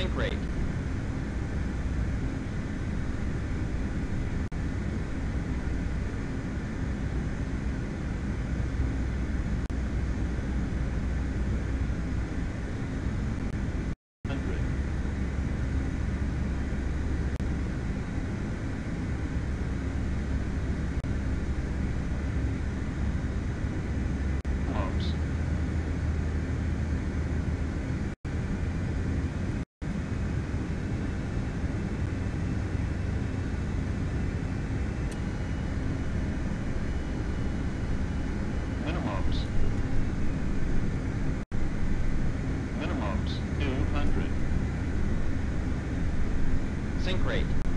sink rate. Sink rate.